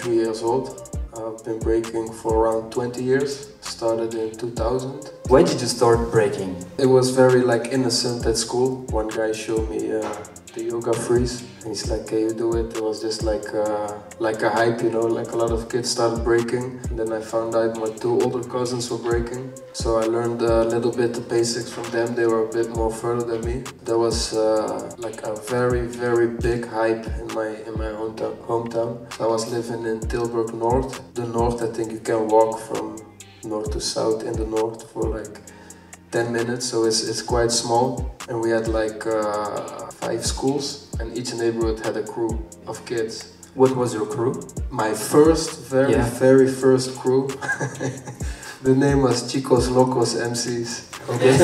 23 years old. I've been breaking for around 20 years. Started in 2000. When did you start breaking? It was very like innocent at school. One guy showed me uh, the yoga freeze. He's like, "Can you do it?" It was just like uh, like a hype, you know. Like a lot of kids started breaking. And then I found out my two older cousins were breaking. So I learned a little bit the basics from them. They were a bit more further than me. There was uh, like a very very big hype in my in my hometown. hometown. So I was living in Tilburg North. The north, I think you can walk from north to south in the north for like 10 minutes so it's, it's quite small and we had like uh, five schools and each neighborhood had a crew of kids What was your crew? my first very Yeah. very first crew the name was chicos locos mcs Okay.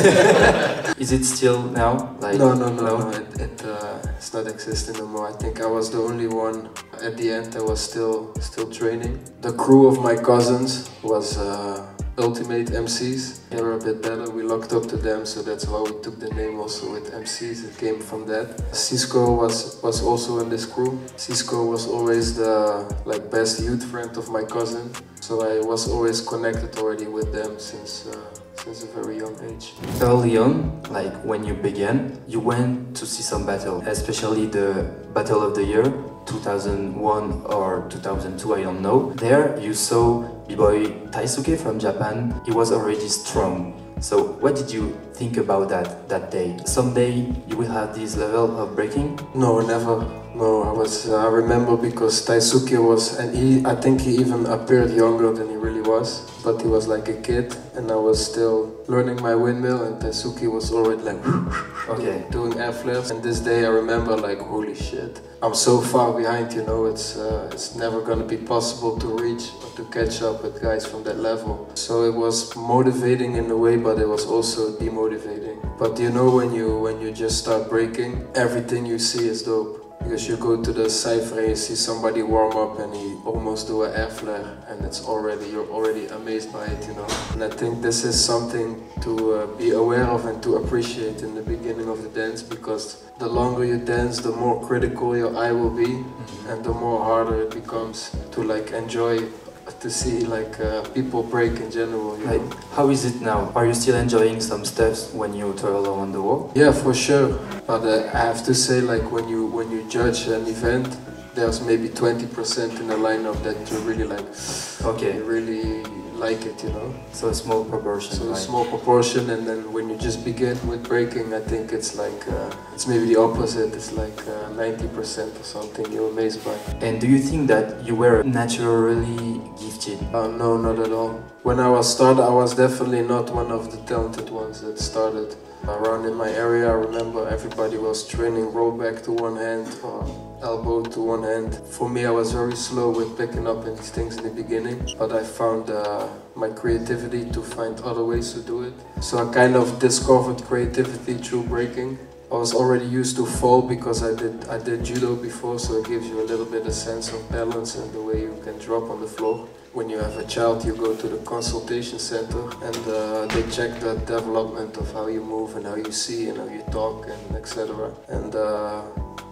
Is it still now? Like no no no, no. it, it uh, it's not existing anymore. i think i was the only one at the end i was still still training the crew of my cousins was uh, ultimate mcs they were a bit better. We looked up to them so that's why we took the name also with mcs it came from that. Cisco was was also in this crew. Cisco was always the like best youth friend of my cousin so i was always connected already with them since uh, since a very young age Early on, like when you began, you went to see some battle, especially the Battle of the Year 2001 or 2002, I don't know. There you saw B-boy Taisuke from Japan. He was already strong. So what did you think about that that day? Someday you will have this level of breaking? No, never. No, I was. I remember because Taisuke was, and he. I think he even appeared younger than he really was. But he was like a kid, and I was still learning my windmill, and Taisuke was already like Okay. doing air flips. And this day, I remember like, holy shit, I'm so far behind. You know, it's uh, it's never gonna be possible to reach or to catch up with guys from that level. So it was motivating in a way, but it was also demotivating. But you know, when you when you just start breaking, everything you see is dope. Because you go to the cipher and you see somebody warm up and he almost do an air flare and it's already you're already amazed by it, you know. And I think this is something to uh, be aware of and to appreciate in the beginning of the dance because the longer you dance, the more critical your eye will be and the more harder it becomes to like enjoy to see like uh, people break in general. You Like know? how is it now? Are you still enjoying some steps when you twirl around the wall? Yeah, for sure. But uh, I have to say, like when you when you judge an event, there's maybe 20% in the lineup that you really like. Okay. Really like it, you know. So a small proportion. So a right? small proportion, and then when you just begin with breaking, I think it's like uh, it's maybe the opposite. It's like uh, 90% or something. You're amazed by. And do you think that you were naturally gifted? Uh, no, not at all. When I was started, I was definitely not one of the talented ones that started. Around in my area, I remember everybody was training roll back to one hand or elbow to one hand. For me, I was very slow with picking up these things in the beginning, but I found uh, my creativity to find other ways to do it. So I kind of discovered creativity through breaking. I was already used to fall because I did I did judo before, so it gives you a little bit of sense of balance and the way you can drop on the floor. When you have a child, you go to the consultation center and uh, they check the development of how you move and how you see and how you talk and etc. And uh,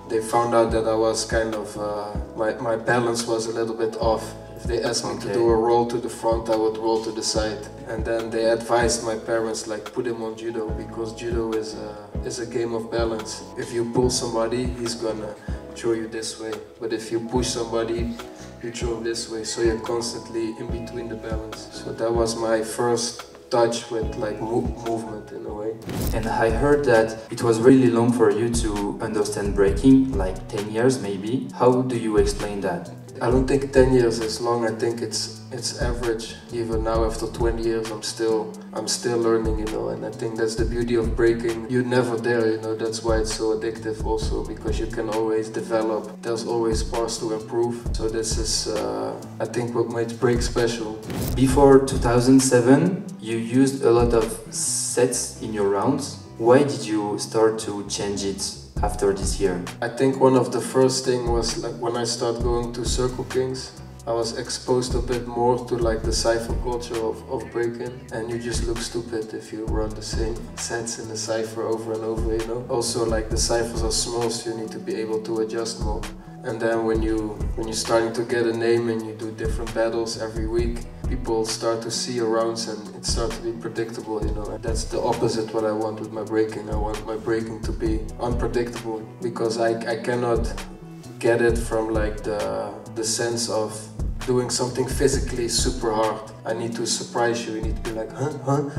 they found out that I was kind of uh, my my balance was a little bit off. If they asked me to do a roll to the front, I would roll to the side. And then they advised my parents like put him on judo because judo is a, is a game of balance. If you pull somebody, he's gonna throw you this way. But if you push somebody, you throw this way. So you're constantly in between the balance. So that was my first touch with like mo- movement in a way. And I heard that it was really long for you to understand breaking, like 10 years maybe. How do you explain that? I don't think 10 years is long. I think it's it's average. Even now, after 20 years, I'm still I'm still learning, you know. And I think that's the beauty of breaking. You're never there, you know. That's why it's so addictive, also because you can always develop. There's always parts to improve. So this is, uh, I think, what makes break special. Before 2007, you used a lot of sets in your rounds. Why did you start to change it after this year? I think one of the first thing was like when I started going to Circle Kings. I was exposed a bit more to like the cipher culture of, of breaking and you just look stupid if you run the same sets in the cipher over and over, you know. Also like the ciphers are small so you need to be able to adjust more. And then when you when you're starting to get a name and you do different battles every week, people start to see your rounds and it starts to be predictable, you know. That's the opposite what I want with my breaking. I want my breaking to be unpredictable because I, I cannot get it from like the the sense of doing something physically super hard. I need to surprise you. You need to be like, huh, huh.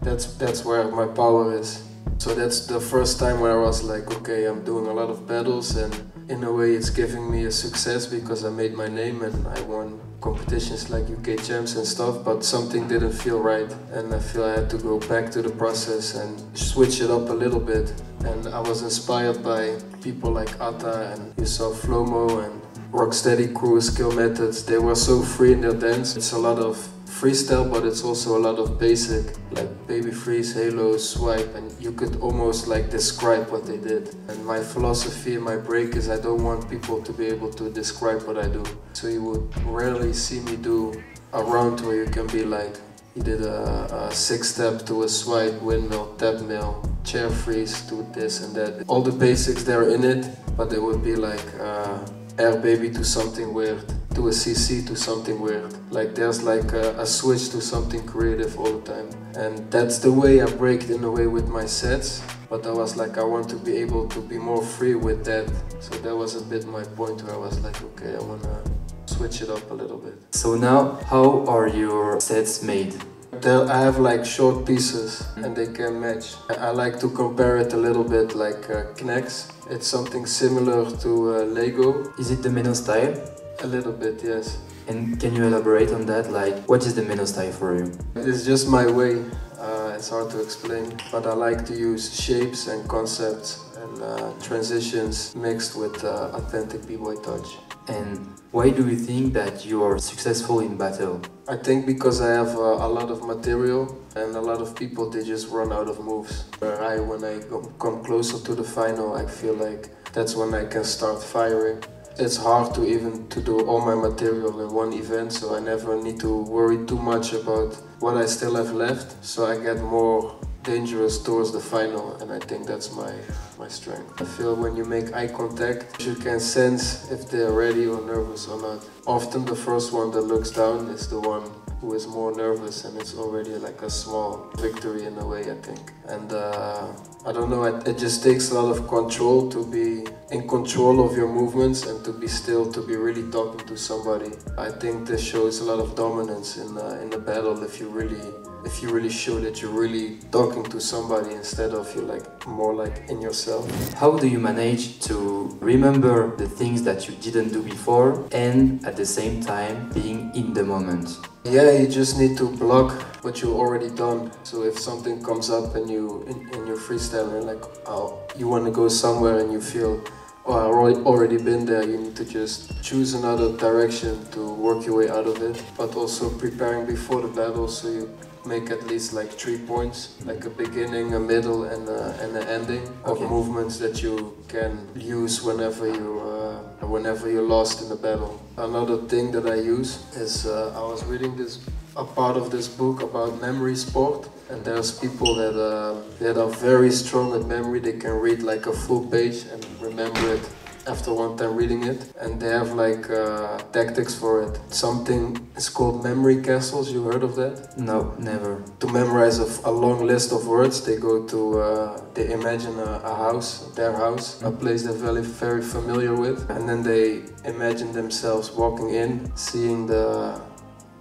That's that's where my power is. So that's the first time where I was like, okay, I'm doing a lot of battles and in a way it's giving me a success because I made my name and I won competitions like UK champs and stuff, but something didn't feel right and I feel I had to go back to the process and switch it up a little bit. And I was inspired by people like Atta and you saw Flomo and Rocksteady crew, Skill Methodz. They were so free in their dance. It's a lot of freestyle, but it's also a lot of basic, like baby freeze, halo, swipe, and you could almost like describe what they did. And my philosophy in my break is I don't want people to be able to describe what I do. So you would rarely see me do a round where you can be like, he did a, a six step to a swipe, windmill, tap mill, chair freeze, do this and that. All the basics they're in it, but they would be like uh, air baby to something weird to a CC to something weird. Like there's like a, a, switch to something creative all the time. And that's the way I break in a way with my sets. But I was like, I want to be able to be more free with that. So that was a bit my point where I was like, okay, I want to switch it up a little bit. So now, how are your sets made? I have like short pieces and they can match. I like to compare it a little bit like uh, K'NEX. It's something similar to uh, Lego. Is it the Menno style? A little bit, yes. And can you elaborate on that? Like, what is the Menno style for you? It's just my way. Uh, it's hard to explain, but I like to use shapes and concepts and uh, transitions mixed with uh, authentic b-boy touch. And why do you think that you are successful in battle? I think because I have uh, a lot of material and a lot of people they just run out of moves. I, when I come closer to the final, I feel like that's when I can start firing. It's hard to even to do all my material in one event, so I never need to worry too much about what I still have left. So I get more dangerous towards the final, and I think that's my my strength. I feel when you make eye contact, you can sense if they're ready or nervous or not. Often the first one that looks down is the one who is more nervous and it's already like a small victory in a way I think and uh, I don't know it, it, just takes a lot of control to be in control of your movements and to be still to be really talking to somebody I think this shows a lot of dominance in uh, in the battle if you really if you really show that you're really talking to somebody instead of you're like more like in yourself. How do you manage to remember the things that you didn't do before and at the same time being in the moment? Yeah, you just need to block what you already done. So if something comes up and you in, in your freestyle and like oh you want to go somewhere and you feel oh I've already been there, you need to just choose another direction to work your way out of it. But also preparing before the battle so you make at least like three points, like a beginning, a middle, and a, and an ending of okay. movements that you can use whenever you uh, whenever you're lost in the battle. Another thing that I use is uh, I was reading this a part of this book about memory sport, and there's people that uh, that are very strong at memory. They can read like a full page and remember it after one time reading it and they have like uh, tactics for it. Something is called memory castles, you heard of that? No, never. To memorize a, a long list of words, they go to, uh, they imagine a, a, house, their house, a place they're very, very familiar with and then they imagine themselves walking in, seeing the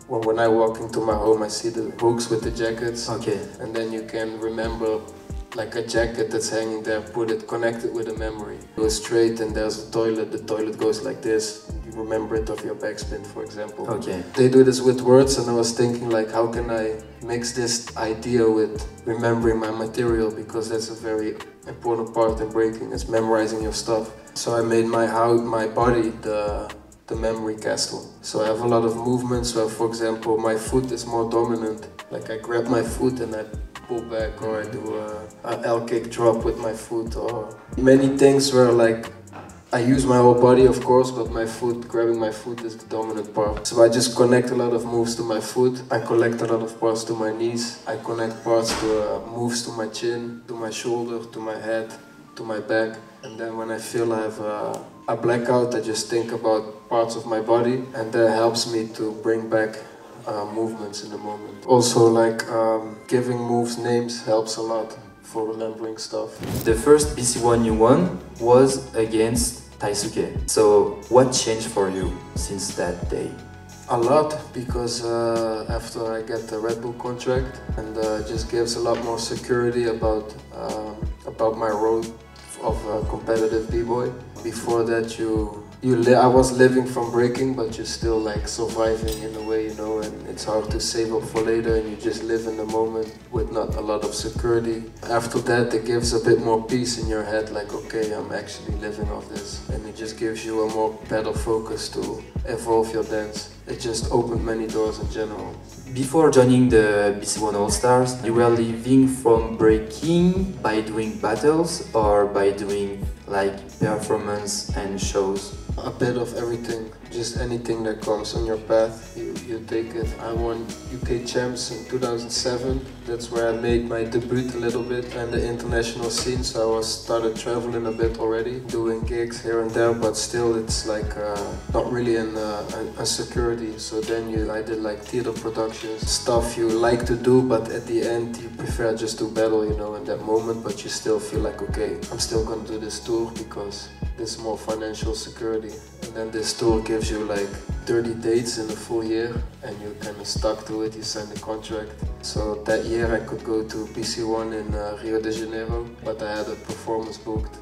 well, when I walk into my home, I see the books with the jackets. Okay. And then you can remember like a jacket that's hanging there, put it connected with a memory. Go straight and there's a toilet, the toilet goes like this. You remember it of your backspin, for example. Okay. They do this with words and I was thinking like, how can I mix this idea with remembering my material because that's a very important part in breaking, is memorizing your stuff. So I made my how my body the the memory castle. So I have a lot of movements where, for example, my foot is more dominant. Like I grab my foot and I pull back or I do a, a L kick drop with my foot or many things where like I use my whole body of course but my foot, grabbing my foot is the dominant part. So I just connect a lot of moves to my foot, I collect a lot of parts to my knees, I connect parts to uh, moves to my chin, to my shoulder, to my head, to my back and then when I feel I have uh, I black out, I just think about parts of my body and that helps me to bring back uh, movements in the moment. Also like um, giving moves names helps a lot for remembering stuff. The first BC1 you won was against Taisuke. So what changed for you since that day? A lot because uh, after I get the Red Bull contract and uh, just gives a lot more security about um, about my role of a competitive b-boy. Before that, you you I was living from breaking, but you're still like surviving in a way, you know, and it's hard to save up for later and you just live in the moment with not a lot of security. After that, it gives a bit more peace in your head, like, okay, I'm actually living off this. And it just gives you a more better focus to evolve your dance. It just opened many doors in general. Before joining the BC1 All Stars, you were living from breaking by doing battles or by doing like performance and shows? A bit of everything, just anything that comes on your path, you, you take it. I won UK Champs in 2007, that's where I made my debut a little bit and the international scene, so I was started traveling a bit already, doing gigs here and there, but still it's like uh, not really in uh, a, security, so then you, I did like theater productions, stuff you like to do, but at the end you prefer just to battle, you know, in that moment, but you still feel like, okay, I'm still gonna do this tour because there's more financial security. And then this tour gives you like 30 dates in a full year and you're kind of stuck to it, you sign the contract. So that year I could go to BC1 in uh, Rio de Janeiro, but I had a performance booked.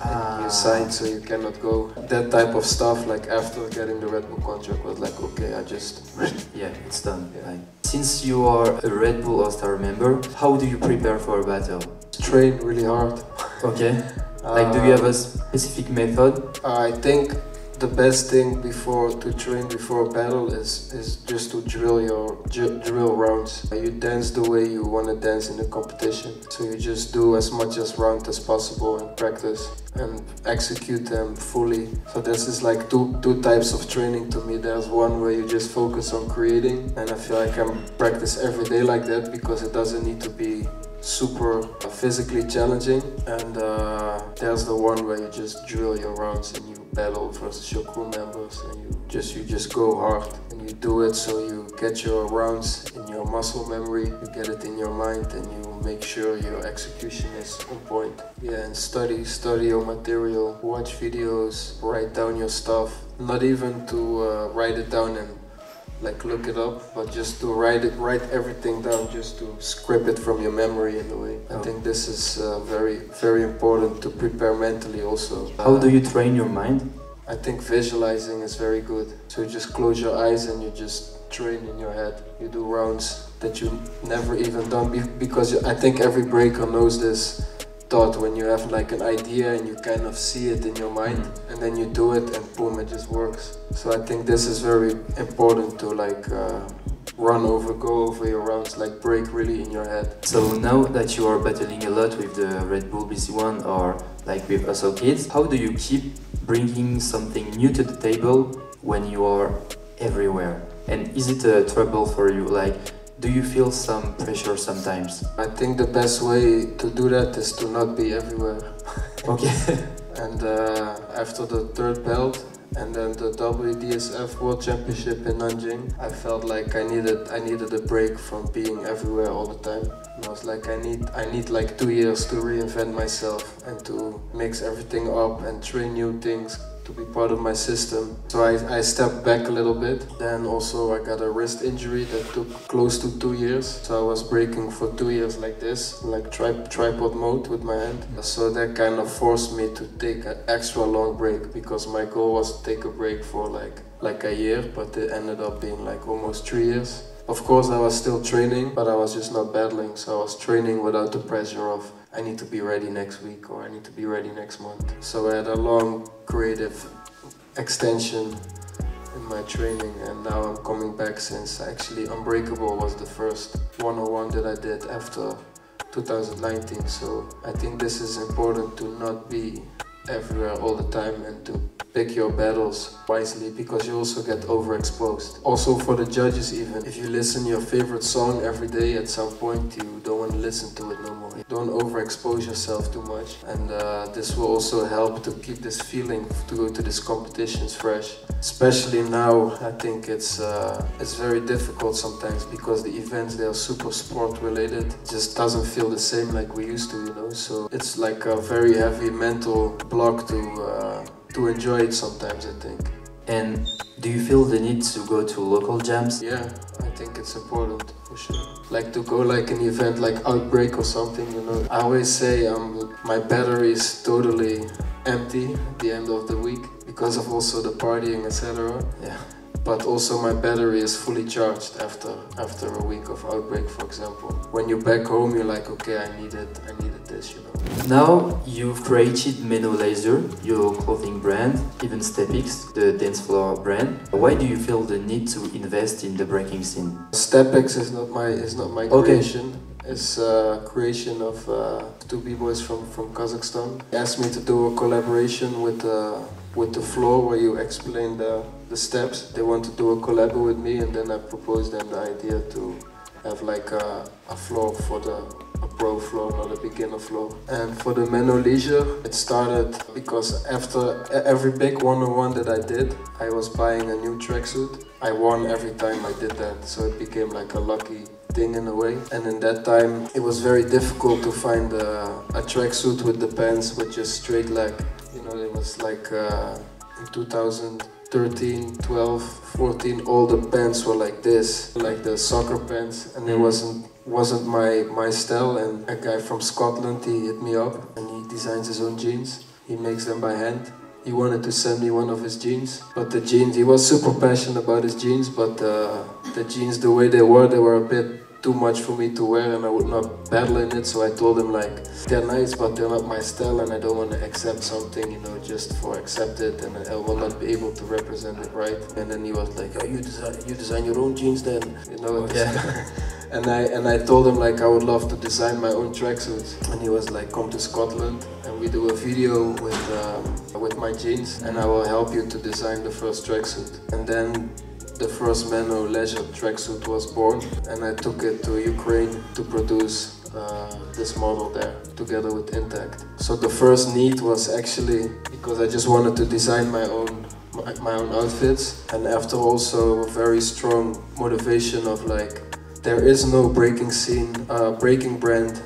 Ah. You signed so you cannot go. That type of stuff, like after getting the Red Bull contract, was like, okay, I just... yeah, it's done. Yeah. Like, since you are a Red Bull All-Star member, how do you prepare for a battle? Train really hard. Okay. Like, do you have a specific method? I think the best thing before to train before a battle is is just to drill your drill rounds. You dance the way you want to dance in the competition. So you just do as much as round as possible in practice and execute them fully. So this is like two two types of training to me. There's one where you just focus on creating and I feel like I can practice every day like that because it doesn't need to be super physically challenging and uh, there's the one where you just drill your rounds and you battle versus your crew members and you just you just go hard and you do it. So you get your rounds in your muscle memory you get it in your mind and you make sure your execution is on point. Yeah and study study your material watch videos write down your stuff not even to uh, write it down and like look it up, but just to write it, write everything down, just to script it from your memory in a way. I think this is uh, very, very important to prepare mentally also. How do you train your mind? I think visualizing is very good. So you just close your eyes and you just train in your head. You do rounds that you never even done because I think every breaker knows this thought when you have like an idea and you kind of see it in your mind and then you do it and boom it just works. So i think this is very important to like uh, run over go over your rounds like break really in your head. So now that you are battling a lot with the red bull bc1 or like with also kids how do you keep bringing something new to the table when you are everywhere? And is it a trouble for you like do you feel some pressure sometimes? I think the best way to do that is to not be everywhere. okay. and uh, after the third belt and then the WDSF World Championship in Nanjing, I felt like I needed I needed a break from being everywhere all the time. And I was like I need I need like two years to reinvent myself and to mix everything up and train new things to be part of my system. So I, I stepped back a little bit. Then also I got a wrist injury that took close to two years. So I was breaking for two years like this, like tri tripod mode with my hand. So that kind of forced me to take an extra long break because my goal was to take a break for like like a year, but it ended up being like almost three years. Of course, I was still training, but I was just not battling. So I was training without the pressure of I need to be ready next week or I need to be ready next month. So I had a long creative extension in my training and now I'm coming back since actually Unbreakable was the first 101 that I did after 2019. So I think this is important to not be everywhere all the time and to pick your battles wisely because you also get overexposed. Also for the judges even, if you listen your favorite song every day at some point you don't want to listen to it no more. Don't overexpose yourself too much and uh, this will also help to keep this feeling to go to these competitions fresh. Especially now I think it's uh, it's very difficult sometimes because the events they are super sport related. It just doesn't feel the same like we used to, you know. So it's like a very heavy mental block to uh, to enjoy it sometimes, I think. And do you feel the need to go to local jams? Yeah, think it's important for sure. Like to go like an event like Outbreak or something, you know. I always say um, my battery is totally empty at the end of the week because of also the partying, etc. Yeah. But also my battery is fully charged after after a week of Outbreak, for example. When you're back home, you're like, okay, I needed, I needed this, you know. Now you've created Menno Leisure, your clothing brand, even Stepix, the dance floor brand. Why do you feel the need to invest in the breaking scene? Stepex is not my is not my Okay. creation. It's a creation of uh, two b-boys from, from Kazakhstan. They asked me to do a collaboration with uh, with the floor where you explain the, the steps. They want to do a collab with me and then I proposed them the idea to have like a, a floor for the a pro floor, not a beginner floor. And for the Menno Leisure, it started because after every big one-on-one that I did, I was buying a new tracksuit. I won every time I did that, so it became like a lucky thing in a way. And in that time, it was very difficult to find a, a tracksuit with the pants with just straight leg. You know, it was like uh, in 2013, 12, 14, all the pants were like this, like the soccer pants, and it wasn't wasn't my my style. And a guy from Scotland, he hit me up, and he designs his own jeans. He makes them by hand. He wanted to send me one of his jeans, but the jeans, he was super passionate about his jeans, but uh, the jeans, the way they were, they were a bit too much for me to wear and I would not battle in it. So I told him like, they're nice, but they're not my style and I don't want to accept something, you know, just for accept it and I will not be able to represent it right. And then he was like, oh, you design, you design your own jeans then, you know. Yeah. and I and I told him like I would love to design my own tracksuits, and he was like, come to Scotland and we do a video with um, with my jeans, and I will help you to design the first tracksuit. And then the first Menno leisure tracksuit was born, and I took it to Ukraine to produce uh, this model there together with Intact. So the first need was actually because I just wanted to design my own my, my own outfits, and after also a very strong motivation of like there is no breaking scene, uh, breaking brand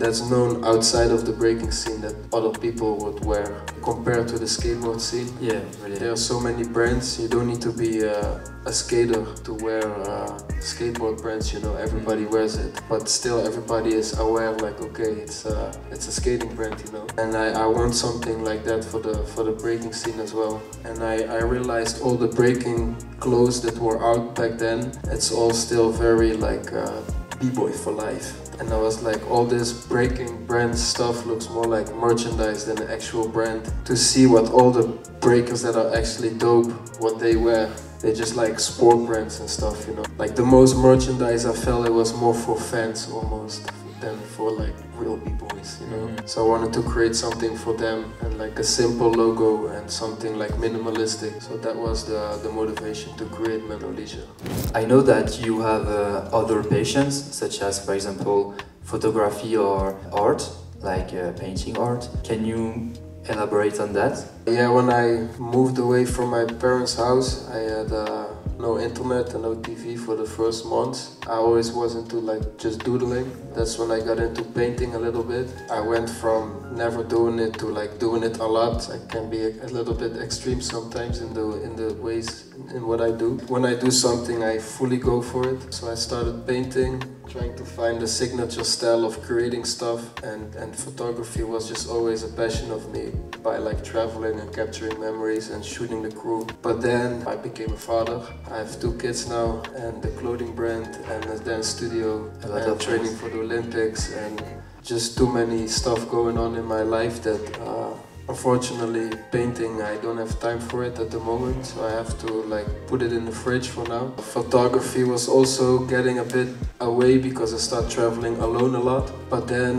that's known outside of the breaking scene that other people would wear compared to the skateboard scene. Yeah, really. There are so many brands. You don't need to be uh, a skater to wear uh, skateboard brands. You know, everybody wears it, but still everybody is aware. Like, okay, it's uh, it's a skating brand. You know, and I, I want something like that for the for the breaking scene as well. And I, I realized all the breaking clothes that were out back then. It's all still very like uh, b-boy for life. And I was like, all this breaking brand stuff looks more like merchandise than an actual brand. To see what all the breakers that are actually dope, what they wear. They just like sport brands and stuff, you know. Like the most merchandise I felt it was more for fans almost than for like real b-boys, you know. So I wanted to create something for them and like a simple logo and something like minimalistic. So that was the, the motivation to create Menno Leisure. I know that you have uh, other passions, such as, for example, photography or art, like uh, painting art. Can you elaborate on that? Yeah, when I moved away from my parents' house, I had uh, no internet and no TV for the first months. I always was into like just doodling. That's when I got into painting a little bit. I went from never doing it to like doing it a lot. I can be a, a little bit extreme sometimes in the in the ways in what I do. When I do something, I fully go for it. So I started painting, trying to find a signature style of creating stuff, and and photography was just always a passion of me by like traveling and capturing memories and shooting the crew. But then I became a father. I have two kids now and the clothing brand and a dance studio A and of training for the Olympics and just too many stuff going on in my life that uh, unfortunately painting I don't have time for it at the moment so I have to like put it in the fridge for now. Photography was also getting a bit away because I started traveling alone a lot but then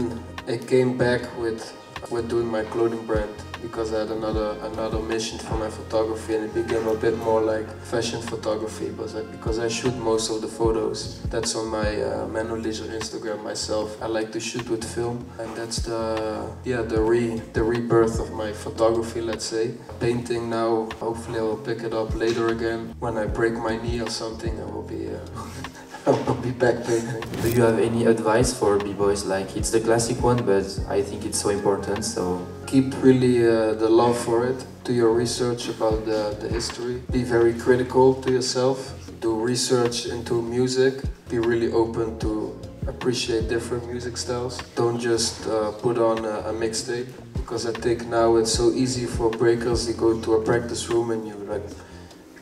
it came back with with doing my clothing brand because I had another another mission for my photography and it became a bit more like fashion photography but because I shoot most of the photos. That's on my uh, Menno Leisure Instagram myself. I like to shoot with film. And that's the yeah the re the rebirth of my photography let's say. Painting now hopefully I will pick it up later again. When I break my knee or something I will be uh, I'll be back. Do you have any advice for b-boys? Like it's the classic one, but I think it's so important. So keep really uh, the love for it. Do your research about the, the history. Be very critical to yourself. Do research into music. Be really open to appreciate different music styles. Don't just uh, put on a, a mixtape because I think now it's so easy for breakers. You go to a practice room and you like,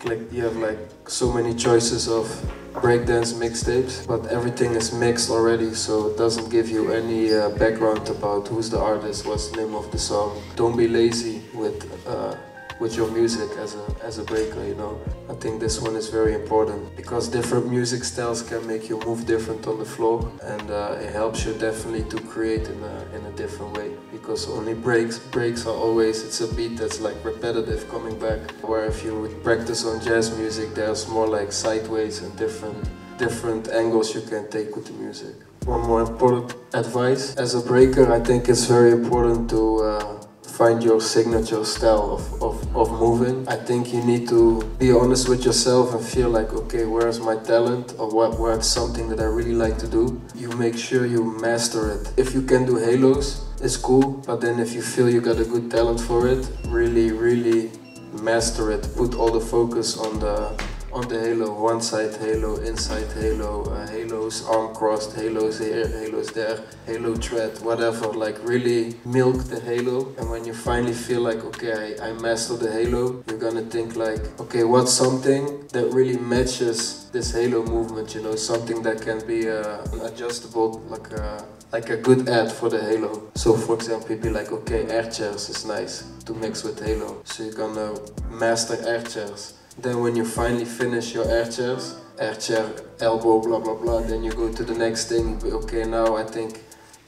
like you have like so many choices of breakdance mixtapes, but everything is mixed already, so it doesn't give you any uh, background about who's the artist, what's the name of the song. Don't be lazy with uh, with your music as a as a breaker, you know. I think this one is very important because different music styles can make you move different on the floor, and uh, it helps you definitely to create in a in a different way. Because only breaks breaks are always it's a beat that's like repetitive coming back. Where if you would practice on jazz music, there's more like sideways and different different angles you can take with the music. One more important advice as a breaker, I think it's very important to. Uh, find your signature style of, of, of moving. I think you need to be honest with yourself and feel like, okay, where's my talent or what, what's something that I really like to do. You make sure you master it. If you can do halos, it's cool, but then if you feel you got a good talent for it, really, really master it. Put all the focus on the on the halo, one side halo, inside halo, uh, halos arm crossed, halos here, halos there, halo tread, whatever, like really milk the halo. And when you finally feel like, okay, I, I mastered the halo, you're gonna think like, okay, what's something that really matches this halo movement, you know, something that can be uh, adjustable, like a, like a good ad for the halo. So for example, you'd be like, okay, air chairs is nice to mix with halo. So you're gonna master air chairs then when you finally finish your air chairs, air chair, elbow, blah blah blah, then you go to the next thing, okay now I think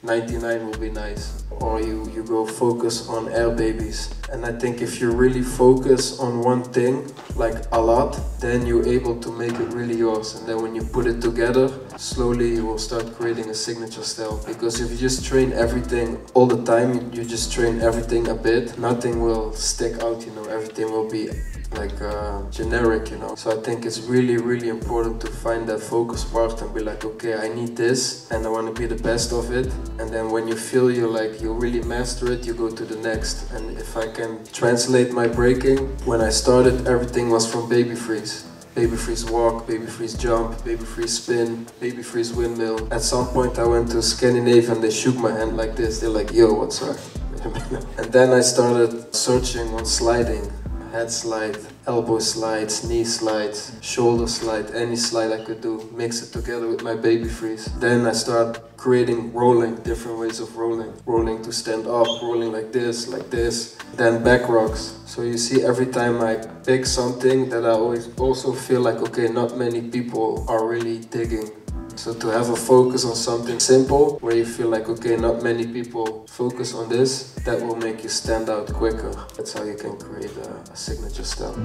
99 will be nice. Or you, you go focus on air babies. And I think if you really focus on one thing, like a lot, then you're able to make it really yours. And then when you put it together, slowly you will start creating a signature style. Because if you just train everything all the time, you just train everything a bit, nothing will stick out, you know, everything will be like uh, generic, you know. So I think it's really, really important to find that focus part and be like, okay, I need this and I want to be the best of it. And then when you feel you like you really master it, you go to the next. And if I can translate my breaking, when I started, everything was from baby freeze. Baby freeze walk, baby freeze jump, baby freeze spin, baby freeze windmill. At some point I went to Scandinavia and they shook my hand like this. They're like, yo, what's up? and then I started searching on sliding head slide, elbow slides, knee slides, shoulder slide, any slide I could do, mix it together with my baby freeze. Then I start creating rolling, different ways of rolling. Rolling to stand up, rolling like this, like this. Then back rocks. So you see every time I pick something that I always also feel like, okay, not many people are really digging so to have a focus on something simple where you feel like, okay, not many people focus on this, that will make you stand out quicker. That's how you can create a, a signature style.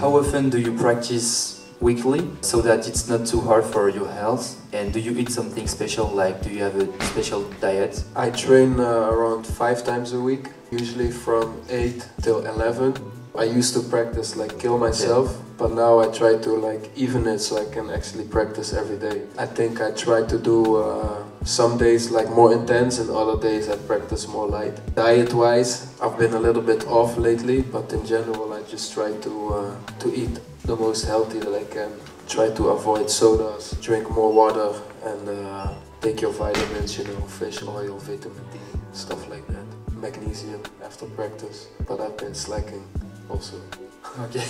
How often do you practice weekly so that it's not too hard for your health? And do you eat something special, like do you have a special diet? I train uh, around five times a week, usually from 8 till 11. I used to practice like kill myself, but now I try to like even it so I can actually practice every day. I think I try to do uh, some days like more intense and other days I practice more light. Diet wise, I've been a little bit off lately, but in general I just try to uh, to eat the most healthy that I can. Try to avoid sodas, drink more water and uh, take your vitamins, you know, fish oil, vitamin D, stuff like that. Magnesium after practice, but I've been slacking also. Okay.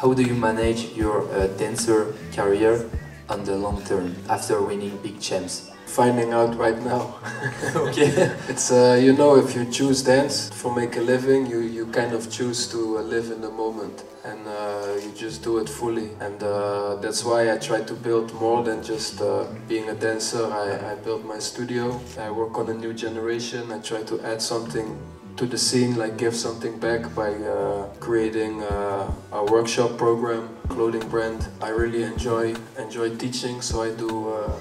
How do you manage your uh, dancer career on the long term after winning big champs? finding out right now. okay. It's uh, you know if you choose dance for make a living, you you kind of choose to uh, live in the moment and uh, you just do it fully. And uh, that's why I try to build more than just uh, being a dancer. I, I built my studio. I work on a new generation. I try to add something to the scene, like give something back by uh, creating uh, a workshop program, clothing brand. I really enjoy enjoy teaching, so I do. Uh,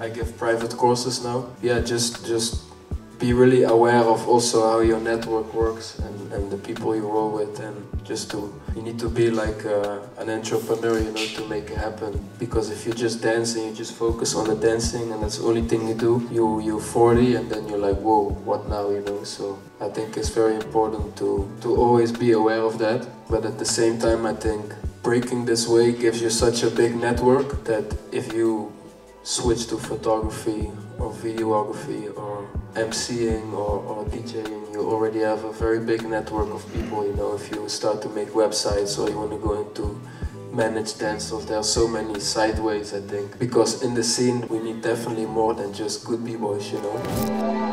I give private courses now. Yeah, just just be really aware of also how your network works and, and the people you roll with and just to you need to be like uh, an entrepreneur you know to make it happen. Because if you just dance and you just focus on the dancing and that's the only thing you do you you're 40 and then you're like whoa what now you know? So I think it's very important to to always be aware of that. But at the same time I think breaking this way gives you such a big network that if you switch to photography or videography or MCing or, or DJing, you already have a very big network of people, you know, if you start to make websites or you want to go into manage dancers, there are so many sideways, I think. Because in the scene, we need definitely more than just good b-boys, you know.